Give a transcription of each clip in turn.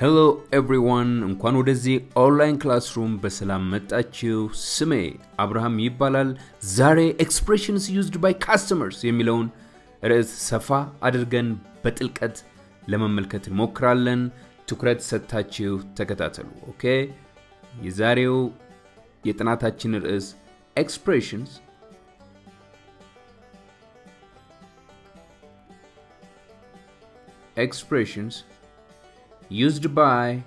Hello everyone እንኳን ወደዚህ online classroom በሰላም መጣችሁ። ስሜ አብርሃም ይባላል። ዛሬ expressions used by customers የሚለውን ርዕስ ሰፋ አድርገን በጥልቀት ለመመልከት እንሞክራለን። ትኩረት ሰጥታችሁ ተከታተሉ። Okay። የዛሬው የጥናታችን ርዕስ expressions expressions used by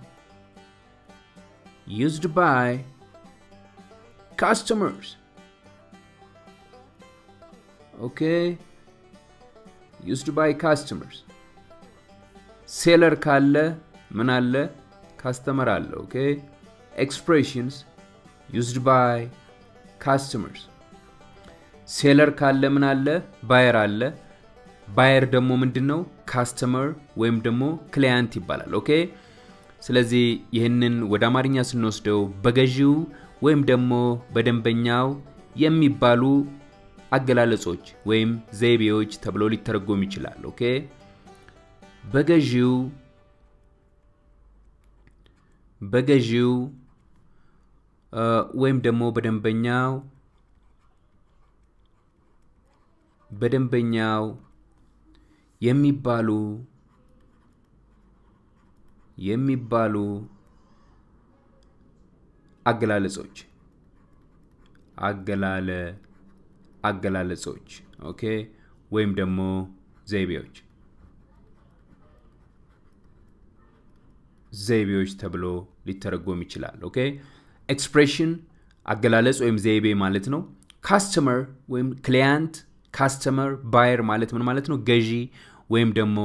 used by customers. Okay? Used by customers. Seller ካለ ምን አለ customer አለ okay expressions used by customers seller ካለ ምን አለ buyer አለ buyer ደግሞ ምንድን ነው customer ወይም ደግሞ client ይባላል። okay? ስለዚህ ይህንን ወደ አማርኛ ስንወስደው በገዢው ወይም ደግሞ በደንበኛው የሚባሉ አገላለጾች ወይም ዘይቤዎች ተብሎ ሊተረጎም ይችላል። okay? በገዢው በገዢው ወይም ደግሞ በደንበኛው በደንበኛው የሚባሉ የሚባሉ አገላለጾች አገላለ አገላለጾች ኦኬ? ወይም ደግሞ ዘይቤዎች ዘይቤዎች ተብሎ ሊተረጎም ይችላል okay? expression አገላለጽ ወይም ዘይቤ ማለት ነው። customer ወይም client customer buyer ማለት ምን ማለት ነው? ገዢ ወይም ደግሞ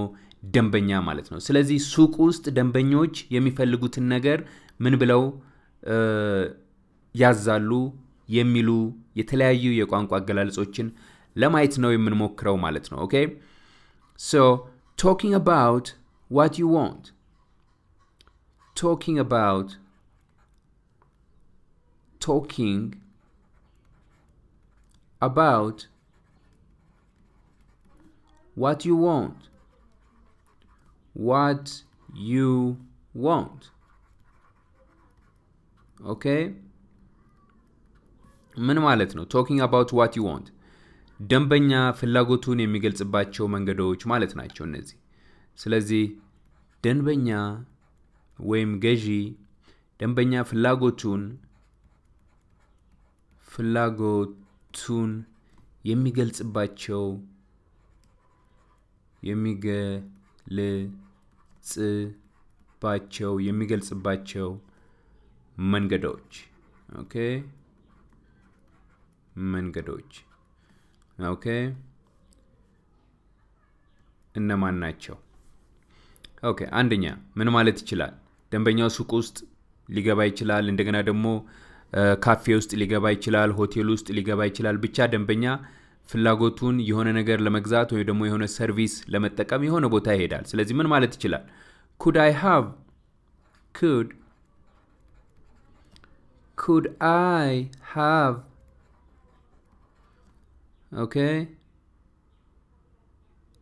ደንበኛ ማለት ነው። ስለዚህ ሱቅ ውስጥ ደንበኞች የሚፈልጉትን ነገር ምን ብለው ያዛሉ የሚሉ የተለያዩ የቋንቋ አገላለጾችን ለማየት ነው የምንሞክረው ማለት ነው። okay? ሶ ቶኪንግ አባውት ዋት ዩ ዋንት talking about talking about what you want. What you want. Okay? ምን ማለት ነው? ቶኪንግ አባውት ዋት ዩ ዋንት ደንበኛ ፍላጎቱን የሚገልጽባቸው መንገዶች ማለት ናቸው እነዚህ። ስለዚህ ደንበኛ ወይም ገዢ ደንበኛ ፍላጎቱን ፍላጎቱን የሚገልጽባቸው የሚገልጽባቸው የሚገልጽባቸው መንገዶች። okay? መንገዶች። okay? እነማን ናቸው? okay አንደኛ ምን ማለት ይችላል? ደንበኛው ሱቅ ውስጥ ሊገባ ይችላል እንደገና ደግሞ ካፌ ውስጥ ሊገባ ይችላል ሆቴል ውስጥ ሊገባ ይችላል። ብቻ ደንበኛ ፍላጎቱን የሆነ ነገር ለመግዛት ወይ ደግሞ የሆነ service ለመጠቀም የሆነ ቦታ ይሄዳል ስለዚህ ምን ማለት ይችላል ኩድ አይ ሃቭ ኩድ ኩድ አይ ሃቭ ኦኬ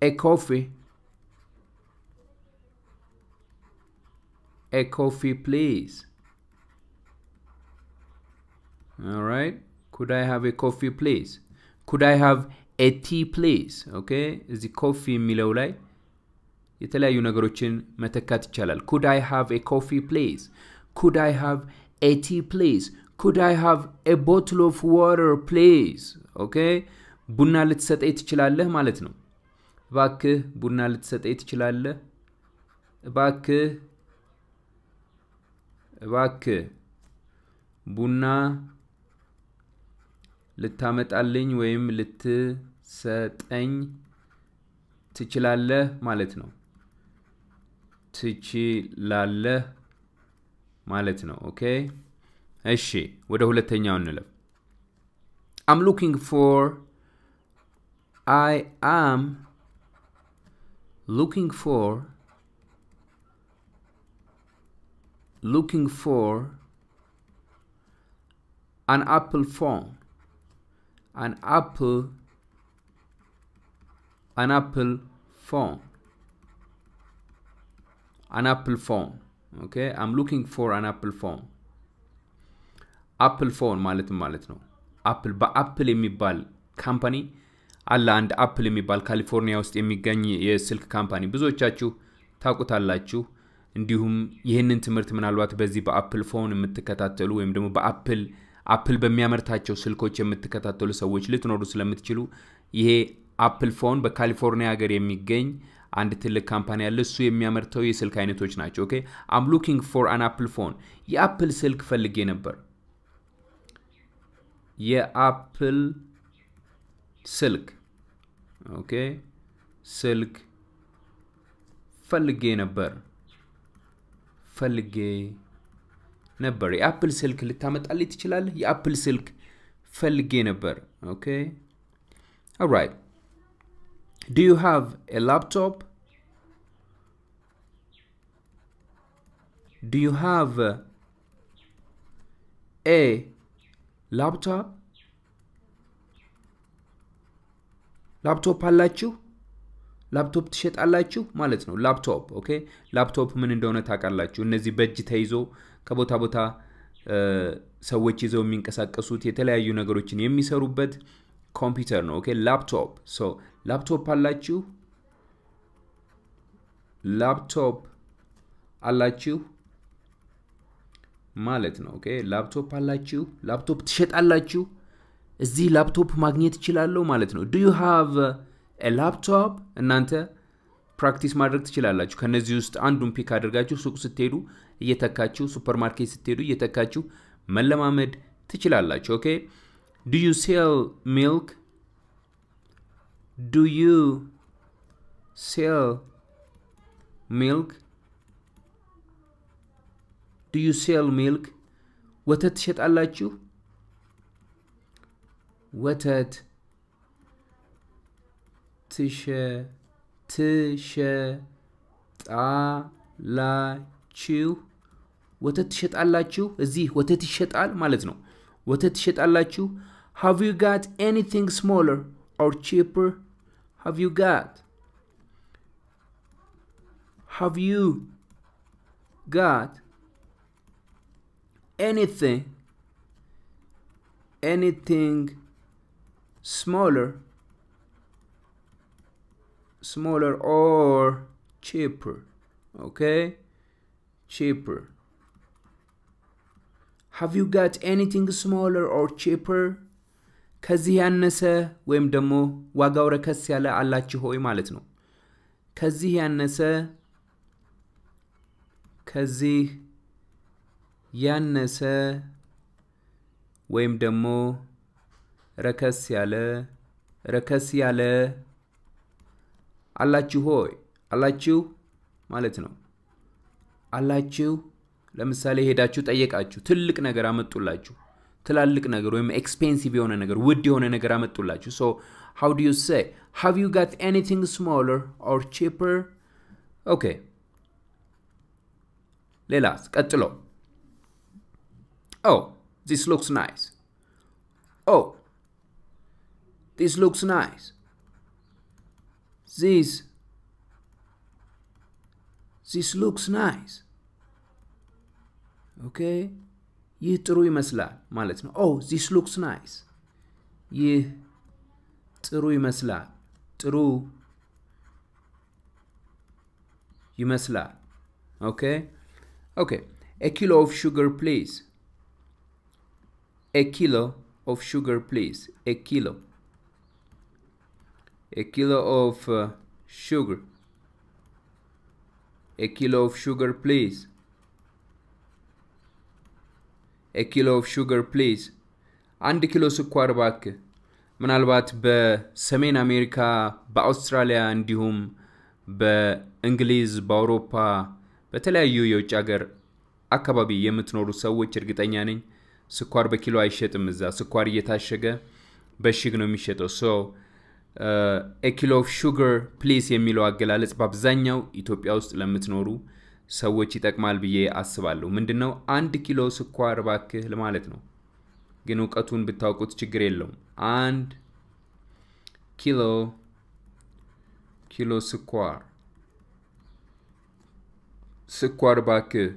ኤ ኮፊ a coffee, please? All right. Could I have a coffee, Could I have a tea, please? Okay. እዚህ coffee የሚለው ላይ የተለያዩ ነገሮችን መተካት ይቻላል. could I have a coffee please could I have a tea please could I have a bottle of water please okay ቡና ልትሰጠኝ ትችላለህ ማለት ነው። እባክህ ቡና ልትሰጠኝ ትችላለህ? እባክህ እባክህ ቡና ልታመጣልኝ ወይም ልትሰጠኝ ትችላለህ ማለት ነው። ትችላለህ ማለት ነው። okay? እሺ ወደ ሁለተኛው እንለፍ። I'm looking for I am looking for looking for an Apple phone. An Apple an Apple phone. An Apple phone. okay I'm looking for an Apple phone Apple phone ማለትም ማለት ነው Apple በ Apple የሚባል company አለ አንድ Apple የሚባል ካሊፎርኒያ ውስጥ የሚገኝ የስልክ company ብዙዎቻችሁ ታውቁታላችሁ እንዲሁም ይህንን ትምህርት ምናልባት በዚህ በ Apple phone የምትከታተሉ ወይም ደግሞ በ Apple Apple በሚያመርታቸው ስልኮች የምትከታተሉ ሰዎች ልትኖሩ ስለምትችሉ ይሄ Apple phone በካሊፎርኒያ ሀገር የሚገኝ አንድ ትልቅ company አለ። እሱ የሚያመርተው የስልክ አይነቶች ናቸው። okay? I'm looking for an Apple phone የ Apple ስልክ ፈልጌ ነበር። የ Apple ስልክ። okay? ስልክ ፈልጌ ነበር። ፈልጌ ነበር። የ Apple ስልክ ልታመጣልኝ ትችላለህ? የ Apple ስልክ ፈልጌ ነበር። okay? Alright. Do you have a laptop? Do you have a laptop ላፕቶፕ አላችሁ? ላፕቶፕ ትሸጣላችሁ? ማለት ነው። laptop okay? laptop ምን እንደሆነ ታውቃላችሁ? እነዚህ በእጅ ተይዞ ከቦታ ቦታ ሰዎች ይዘው የሚንቀሳቀሱት የተለያዩ ነገሮችን የሚሰሩበት ኮምፒውተር ነው። okay laptop። so laptop አላችሁ? ላፕቶፕ አላችሁ ማለት ነው። okay laptop አላችሁ? ላፕቶፕ ትሸጣላችሁ? እዚህ ላፕቶፕ ማግኘት እችላለሁ ማለት ነው። do you have laptop እናንተ practice ማድረግ ትችላላችሁ። ከነዚህ ውስጥ አንዱን pick አድርጋችሁ ሱቅ ስትሄዱ እየተካችሁ ሱፐር ማርኬት ስትሄዱ እየተካችሁ መለማመድ ትችላላችሁ። okay? do you sell milk? do you sell milk? do you sell milk? ወተት ትሸጣላችሁ? ወተት ትሸጣላችሁ ወተት ትሸጣላችሁ? እዚህ ወተት ይሸጣል ማለት ነው። ወተት ትሸጣላችሁ? have you got anything smaller or cheaper have you got ሃቭ ዩ ጋት anything anything smaller smaller or cheaper? Okay cheaper. Have you got anything smaller or cheaper? ከዚህ ያነሰ ወይም ደግሞ ዋጋው ረከስ ያለ አላችሁ ሆይ ማለት ነው። ከዚህ ያነሰ ከዚህ ያነሰ ወይም ደግሞ ረከስ ያለ ረከስ ያለ አላችሁ ሆይ አላችሁ ማለት ነው አላችሁ? ለምሳሌ ሄዳችሁ ጠየቃችሁ ትልቅ ነገር አመጡላችሁ ትላልቅ ነገር ወይም expensive የሆነ ነገር ውድ የሆነ ነገር አመጡላችሁ። so how do you say have you got anything smaller or cheaper okay ሌላስ ቀጥሎ። Oh, this looks nice. Oh, this looks nice. This, this looks nice. Okay? ይህ ጥሩ ይመስላል ማለት ነው oh this looks nice ይህ ጥሩ ይመስላል ጥሩ ይመስላል okay okay a kilo of sugar please a kilo of sugar, please. A kilo. A kilo of uh, sugar. A kilo of sugar, please. A kilo of sugar, please. አንድ ኪሎ ስኳር እባክህ። ምናልባት በሰሜን አሜሪካ፣ በአውስትራሊያ እንዲሁም በእንግሊዝ፣ በአውሮፓ፣ በተለያዩ የውጭ ሀገር አካባቢ የምትኖሩ ሰዎች እርግጠኛ ነኝ ስኳር በኪሎ አይሸጥም እዛ ስኳር እየታሸገ በሽግ ነው የሚሸጠው so kilo of sugar please የሚለው አገላለጽ በአብዛኛው ኢትዮጵያ ውስጥ ለምትኖሩ ሰዎች ይጠቅማል ብዬ አስባለሁ። ምንድን ነው አንድ ኪሎ ስኳር ባክህ ማለት ነው። ግን እውቀቱን ብታውቁት ችግር የለውም። አንድ ኪሎ ኪሎ ስኳር ስኳር ባክህ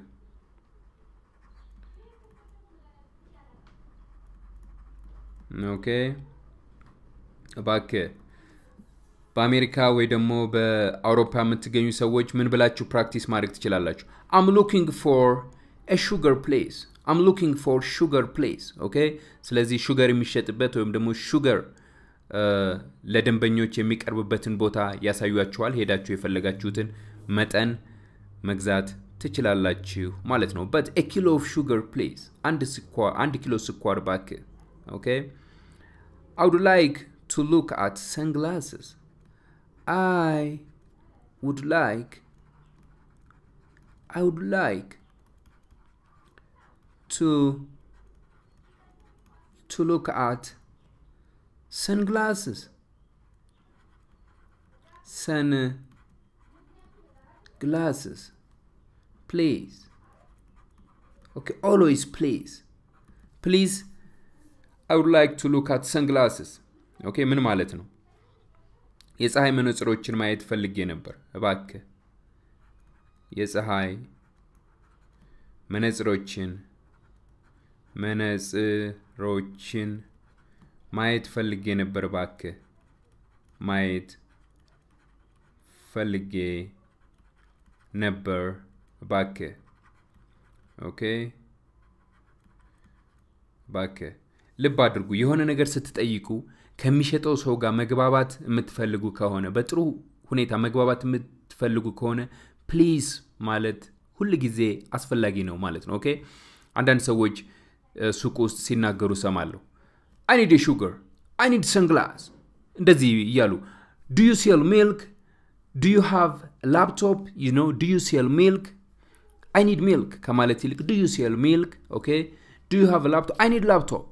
Okay። እባክህ በአሜሪካ ወይ ደግሞ በአውሮፓ የምትገኙ ሰዎች ምን ብላችሁ practice ማድረግ ትችላላችሁ? I'm looking for sugar please I'm looking for sugar please okay ስለዚህ sugar የሚሸጥበት ወይም ደግሞ sugar ለደንበኞች የሚቀርብበትን ቦታ ያሳዩችኋል ሄዳችሁ የፈለጋችሁትን መጠን መግዛት ትችላላችሁ ማለት ነው። በት ኪሎ ኦፍ ሹገር ፕሌስ አንድ ኪሎ ስኳር ባክ ኦኬ I would like to look at sunglasses. I would like I would like to to look at sunglasses. Sun glasses. Please. Okay, always please. Please I would like to look at sunglasses. ኦኬ ምን ማለት ነው? የፀሐይ መነጽሮችን ማየት ፈልጌ ነበር። እባክህ የፀሐይ መነጽሮችን መነጽሮችን ማየት ፈልጌ ነበር። እባክህ ማየት ፈልጌ ነበር። እባክህ okay እባክህ ልብ አድርጉ። የሆነ ነገር ስትጠይቁ ከሚሸጠው ሰው ጋር መግባባት የምትፈልጉ ከሆነ በጥሩ ሁኔታ መግባባት የምትፈልጉ ከሆነ please ማለት ሁል ጊዜ አስፈላጊ ነው ማለት ነው። okay? አንዳንድ ሰዎች ሱቅ ውስጥ ሲናገሩ ሰማለሁ። I need sugar፣ I need sunglass እንደዚህ እያሉ do you sell milk፣ do you have laptop you know do you sell milk፣ I need milk ከማለት ይልቅ do you sell milk okay? Do you have laptop፣ I need laptop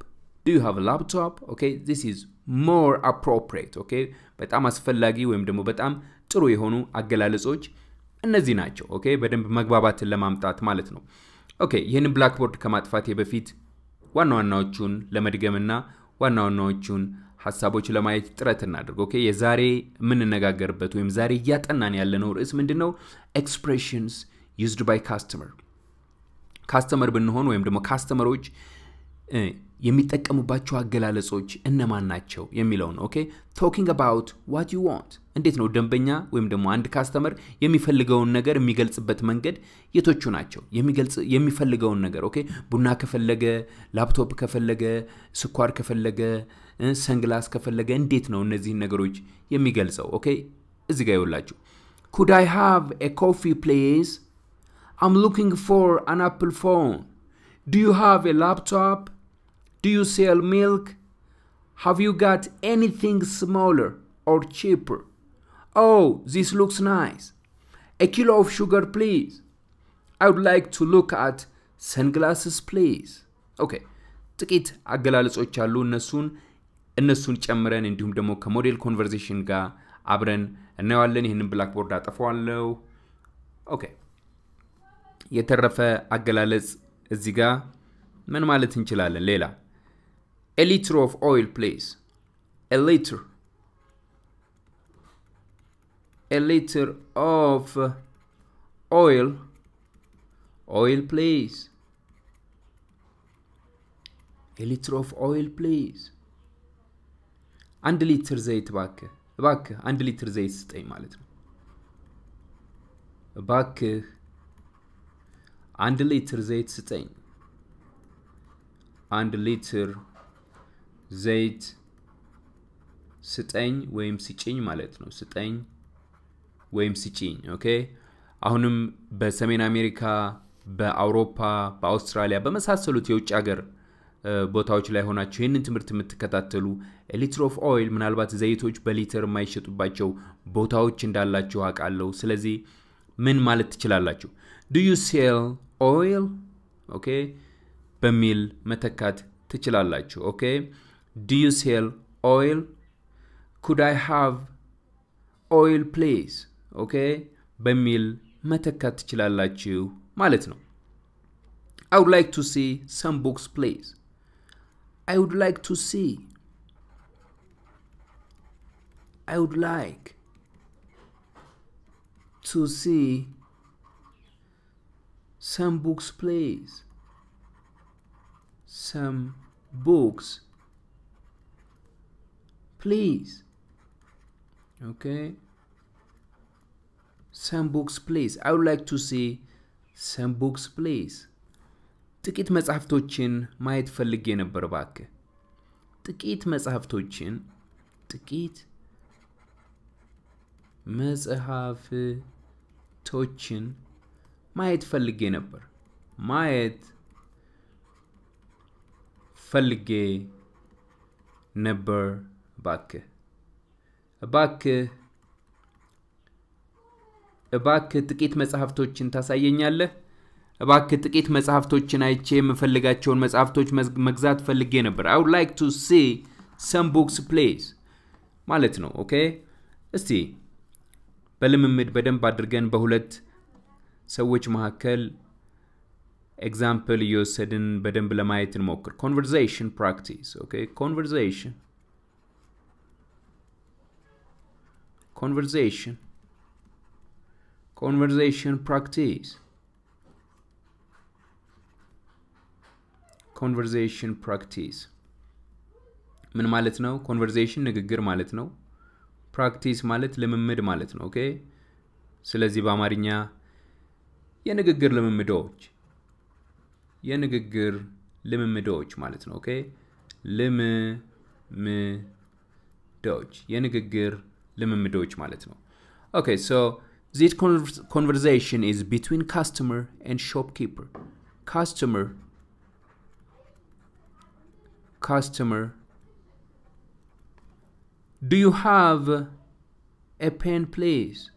do you have laptop okay? This is more appropriate okay በጣም አስፈላጊ ወይም ደግሞ በጣም ጥሩ የሆኑ አገላለጾች እነዚህ ናቸው okay በደንብ መግባባትን ለማምጣት ማለት ነው። Okay ይህንን blackboard ከማጥፋቴ በፊት ዋና ዋናዎቹን ለመድገምና ዋና ዋናዎቹን ሀሳቦች ለማየት ጥረት እናድርግ okay የዛሬ የምንነጋገርበት ወይም ዛሬ እያጠናን ያለነው ርዕስ ምንድን ነው expressions used by customer customer ብንሆን ወይም ደግሞ customer ኦች የሚጠቀሙባቸው አገላለጾች እነማን ናቸው የሚለው ነው። Okay? Talking about what you want እንዴት ነው ደንበኛ ወይም ደግሞ አንድ customer የሚፈልገውን ነገር የሚገልጽበት መንገድ የትኞቹ ናቸው? የሚፈልገውን ነገር። Okay? ቡና ከፈለገ ላፕቶፕ ከፈለገ ስኳር ከፈለገ sunglass ከፈለገ እንዴት ነው እነዚህን ነገሮች የሚገልጸው? Okay? እዚ ጋ ይውላችሁ could I have a coffee please I'm looking for an Apple phone do you have a laptop Do you sell milk? Have you got anything smaller or cheaper? Oh, this looks nice. A kilo of sugar, please. I would like to look at sunglasses, please. Okay. ጥቂት አገላለጾች አሉ እነሱን እነሱን ጨምረን እንዲሁም ደግሞ ከ model conversation ጋር አብረን እናየዋለን ይህንን blackboard አጠፋዋለሁ okay የተረፈ አገላለጽ እዚህ ጋር ምን ማለት እንችላለን ሌላ a liter of oil please a liter a liter of oil oil please a liter of oil please አንድ ሊትር ዘይት እባክህ እባክህ አንድ ሊትር ዘይት ስጠኝ ማለት ነው እባክህ አንድ ሊትር ዘይት ስጠኝ አንድ ሊትር ዘይት ስጠኝ ወይም ስጭኝ ማለት ነው። ስጠኝ ወይም ስጭኝ okay። አሁንም በሰሜን አሜሪካ በአውሮፓ በአውስትራሊያ በመሳሰሉት የውጭ ሀገር ቦታዎች ላይ ሆናችሁ ይህንን ትምህርት የምትከታተሉ liter of oil ምናልባት ዘይቶች በሊትር የማይሸጡባቸው ቦታዎች እንዳላችሁ አውቃለሁ። ስለዚህ ምን ማለት ትችላላችሁ? Do you sell oil okay በሚል መተካት ትችላላችሁ። Okay ዱ ዩ ሴል ኦይል ኩድ አይ ሃቭ ኦይል ፕሌስ ኦኬ በሚል መተካት ትችላላችሁ ማለት ነው I would like to see some books, please. I would like to see. I would like to see some books please some books please. Okay? Some books please. I would like to see some books please. ጥቂት መጽሐፍቶችን ማየት ፈልጌ ነበር እባክህ። ጥቂት መጽሐፍቶችን ጥቂት መጽሐፍቶችን ማየት ፈልጌ ነበር። ማየት ፈልጌ ነበር እባክህ እባክህ እባክህ ጥቂት መጽሐፍቶችን ታሳየኛለህ? እባክህ ጥቂት መጽሐፍቶችን አይቼ የምፈልጋቸውን መጽሐፍቶች መግዛት ፈልጌ ነበር። I would like to see some books please ማለት ነው። Okay? እስቲ በልምምድ በደንብ አድርገን በሁለት ሰዎች መካከል example እየወሰድን በደንብ ለማየት እንሞክር። Conversation practice conversation conversation conversation practice Conversation practice ምን ማለት ነው? Conversation ንግግር ማለት ነው. Practice ማለት ልምምድ ማለት ነው። Okay? ስለዚህ በአማርኛ የንግግር ልምምዶች የንግግር ልምምዶች ማለት ነው። Okay? ልምምዶች የንግግር ልምምዶች ማለት ነው ኦኬ ሶ this conversation is between customer and shopkeeper customer customer do you have a pen please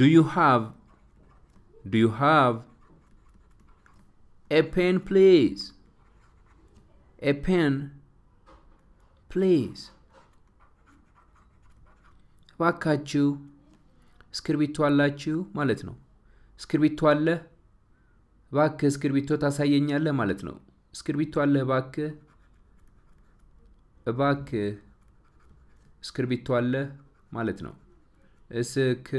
do you have do you have a pen please a pen please እባካችሁ እስክርቢቶ አላችሁ ማለት ነው። እስክርቢቶ አለ? እባክህ እስክርቢቶ ታሳየኛለህ ማለት ነው። እስክርቢቶ አለህ እባክህ? እባክህ እስክርቢቶ አለህ ማለት ነው። እስክርቢቶ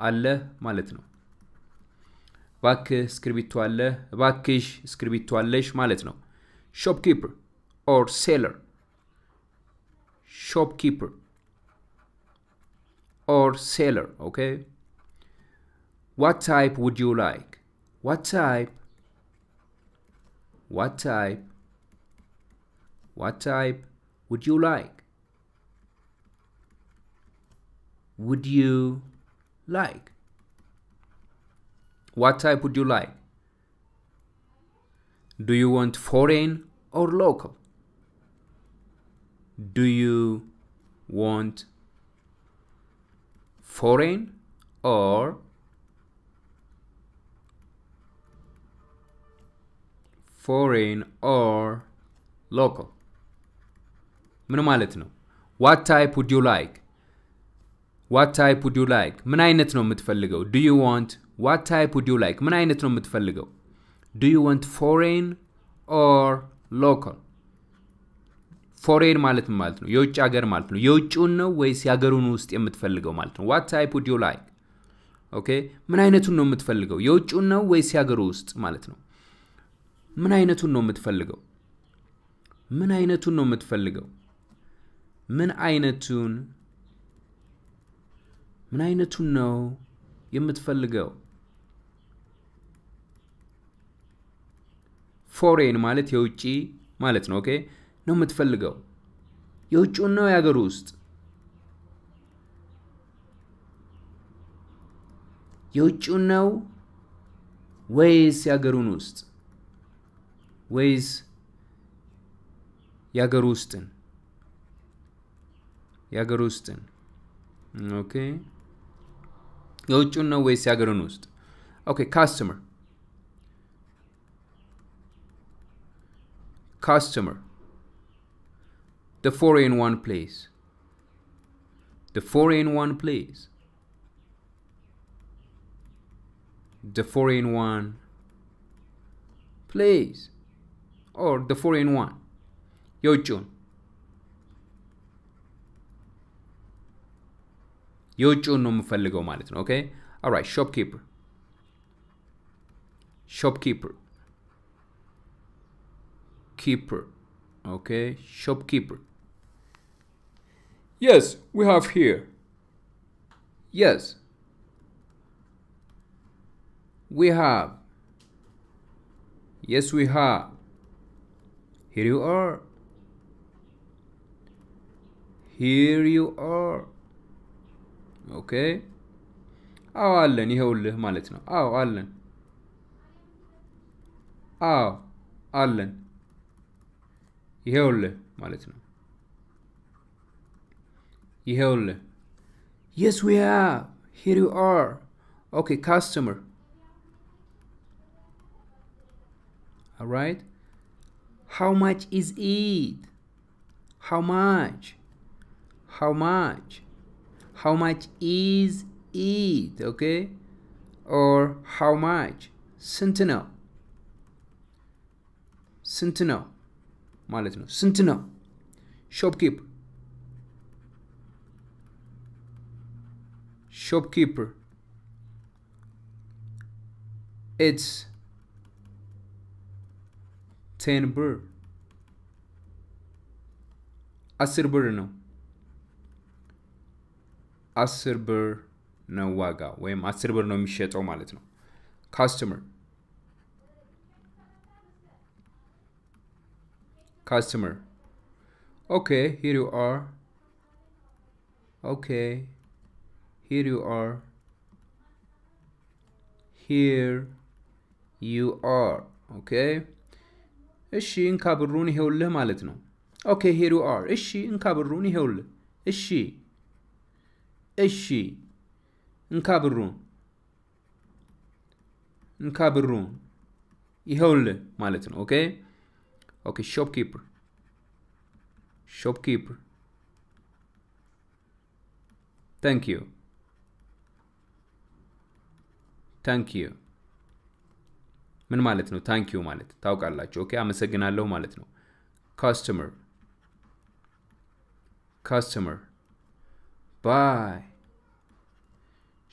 አለህ ማለት ነው። እባክህ እስክርቢቶ አለህ እባክሽ እስክርቢቶ አለሽ ማለት ነው። ሾፕኪፐር ኦር ሴለር shopkeeper or seller okay? What type would you like? What type what type what type would you like? Would you like? What type would you like? Do you want foreign or local do you want foreign or foreign or local ምን ማለት ነው what type would you like what type would you like ምን አይነት ነው የምትፈልገው do you want what type would you like ምን አይነት ነው የምትፈልገው do you want foreign or local Foreign ማለት ማለት ነው? የውጭ ሀገር ማለት ነው። የውጭውን ነው ወይስ የሀገሩን ውስጥ የምትፈልገው ማለት ነው? What type you like okay? ምን አይነቱን ነው የምትፈልገው? የውጭውን ነው ወይስ የሀገሩ ውስጥ ማለት ነው? ምን አይነቱን ነው የምትፈልገው? ምን አይነቱን ነው የምትፈልገው? ምን አይነቱን? ምን አይነቱን ነው የምትፈልገው? foreign ማለት የውጭ ማለት ነው። okay ነው የምትፈልገው? የውጭውን ነው የሀገር ውስጥ? የውጭውን ነው ወይስ የሀገሩን ውስጥ? ወይስ የሀገር ውስጥን? የሀገር ውስጥን? okay። የውጭውን ነው ወይስ የሀገሩን ውስጥ? okay customer customer the foreign one please the foreign one please the foreign one please or the foreign one የውጭውን የውጭውን ነው የምፈልገው ማለት ነው ኦኬ All right, shopkeeper. Shopkeeper. Keeper. Okay, shopkeeper. Yes, we have here. Yes. We have. Yes, we have. Here you are. Here you are. Okay. አዎ አለን ይኸውልህ ማለት ነው። አዎ አለን። አዎ አለን ይኸውልህ ማለት ነው። ይኸውልህ Yes, we have. Here you are. Okay, customer. All right. How much is it? How much? How much? How much is it? Okay. Or how much? ስንት ነው? ስንት ነው ማለት ነው። ስንት ነው? shopkeep shopkeeper. It's 10 ብር አስር ብር ነው። አስር ብር ነው ዋጋ ወይም አስር ብር ነው የሚሸጠው ማለት ነው። customer customer okay here you are okay here you are. Here you are okay? እሺ እንካ ብሩን ይሄውልህ ማለት ነው። okay here you are እሺ እንካ ብሩን ይሄውልህ እሺ እሺ እንካ ብሩን እንካ ብሩን ይሄውልህ ማለት ነው። okay okay shopkeeper shopkeeper thank you thank you ምን ማለት ነው? thank you ማለት ታውቃላችሁ። okay አመሰግናለሁ ማለት ነው። customer customer bye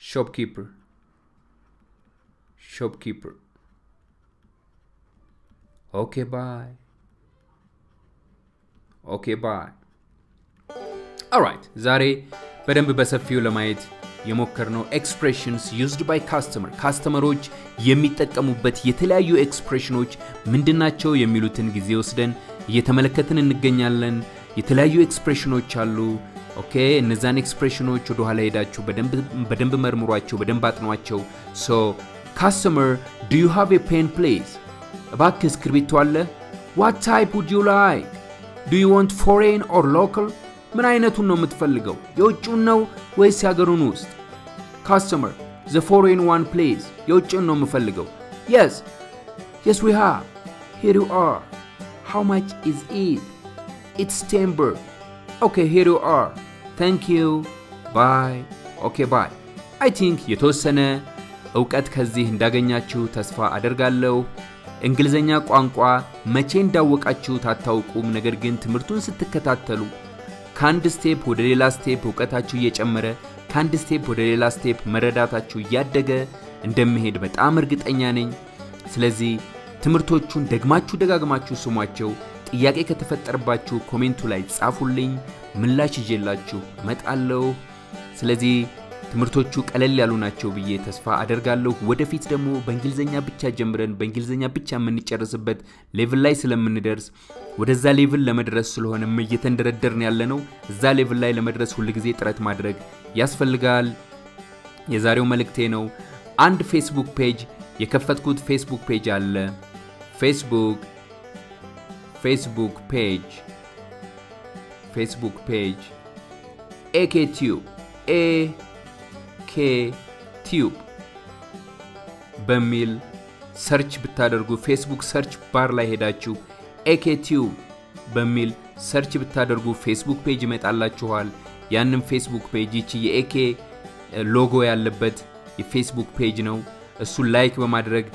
shopkeeper shopkeeper okay bye okay bye alright ዛሬ በደንብ በሰፊው ለማየት የሞከርነው expressions used by customer customer ኦች የሚጠቀሙበት የተለያዩ expression ኦች ምንድናቸው የሚሉትን ጊዜ ወስደን እየተመለከትን እንገኛለን። የተለያዩ expression ኦች አሉ። okay እነዛን expression ኦች ወደ ኋላ ሄዳችሁ በደንብ መርምሯቸው፣ በደንብ አጥኗቸው። so customer do you have pen please? እባክህ እስክርቢቶ አለ? what type would you like? do you want foreign or local? ምን አይነቱን ነው የምትፈልገው? የውጭውን ነው ወይስ የሀገሩን ውስጥ? customer the foreign one please የውጭውን ነው የምፈልገው። yes yes we have here you are how much is it it's ten okay here you are thank you bye okay bye I think የተወሰነ እውቀት ከዚህ እንዳገኛችሁ ተስፋ አደርጋለሁ። እንግሊዝኛ ቋንቋ መቼ እንዳወቃችሁት አታውቁም። ነገር ግን ትምህርቱን ስትከታተሉ ከአንድ step ወደ ሌላ step እውቀታችሁ እየጨመረ ከአንድ step ወደ ሌላ step መረዳታችሁ እያደገ እንደሚሄድ በጣም እርግጠኛ ነኝ። ስለዚህ ትምህርቶቹን ደግማችሁ ደጋግማችሁ ስሟቸው። ጥያቄ ከተፈጠረባችሁ comment ኡ ላይ ጻፉልኝ፣ ምላሽ ይዤላችሁ እመጣለሁ። ስለዚህ ትምህርቶቹ ቀለል ያሉ ናቸው ብዬ ተስፋ አደርጋለሁ። ወደፊት ደግሞ በእንግሊዝኛ ብቻ ጀምረን በእንግሊዝኛ ብቻ የምንጨርስበት level ላይ ስለምንደርስ ወደዛ level ለመድረስ ስለሆነም እየተንደረደርን ያለ ነው። እዛ level ላይ ለመድረስ ሁልጊዜ ጥረት ማድረግ ያስፈልጋል። የዛሬው መልእክቴ ነው። አንድ Facebook page የከፈትኩት Facebook page አለ። Facebook Facebook page Facebook page AK Tube A K Tube በሚል search ብታደርጉ Facebook search bar ላይ ሄዳችሁ AK Tube በሚል search ብታደርጉ Facebook page ይመጣላችኋል። ያንም Facebook page ይቺ የ AK logo ያለበት የ Facebook page ነው። እሱን like በማድረግ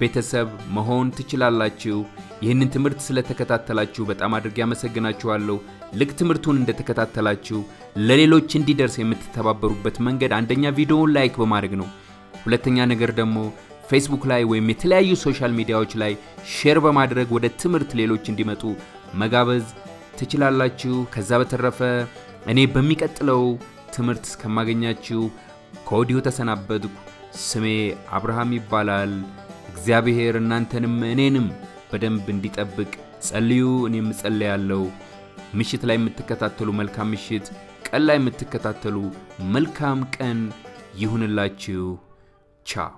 ቤተሰብ መሆን ትችላላችሁ። ይህንን ትምህርት ስለተከታተላችሁ በጣም አድርጌ አመሰግናችኋለሁ። ልክ ትምህርቱን እንደተከታተላችሁ ለሌሎች እንዲደርስ የምትተባበሩበት መንገድ አንደኛ ቪዲዮውን like በማድረግ ነው። ሁለተኛ ነገር ደግሞ ፌስቡክ ላይ ወይም የተለያዩ social ሚዲያዎች ላይ share በማድረግ ወደ ትምህርት ሌሎች እንዲመጡ መጋበዝ ትችላላችሁ። ከዛ በተረፈ እኔ በሚቀጥለው ትምህርት እስከማገኛችሁ ከወዲሁ ተሰናበትኩ። ስሜ አብርሃም ይባላል። እግዚአብሔር እናንተንም እኔንም በደንብ እንዲጠብቅ ጸልዩ። እኔም እጸልያለሁ። ምሽት ላይ የምትከታተሉ መልካም ምሽት፣ ቀን ላይ የምትከታተሉ መልካም ቀን ይሁንላችሁ። ቻው